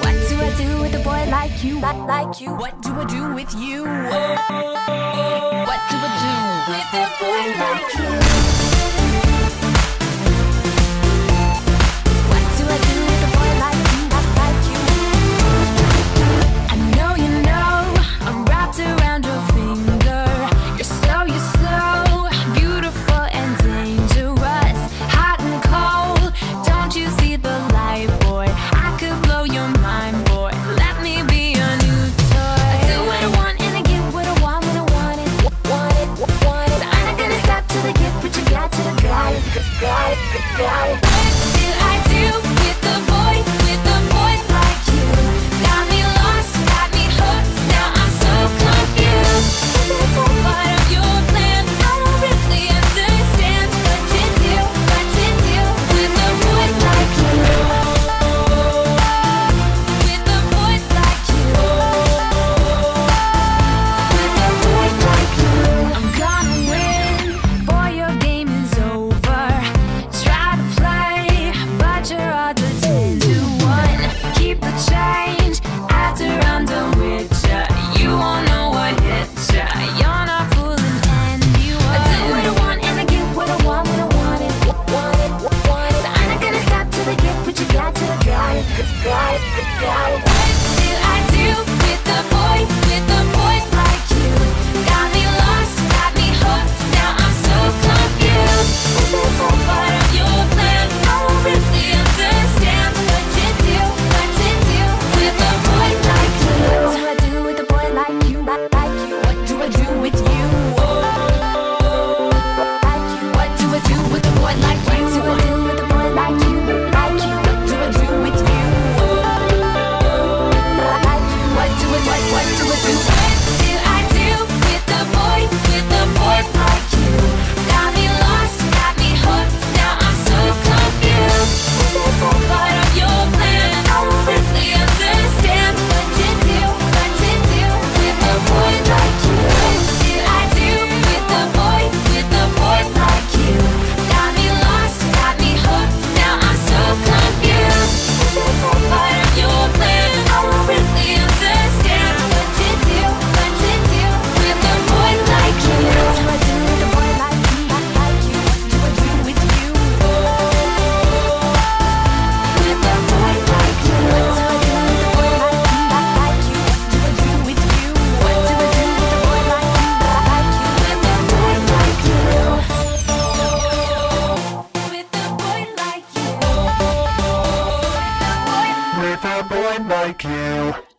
What do I do with a boy like you? Like, like you? What do I do with you? What do I do with a boy like you? Yeah. boy like you.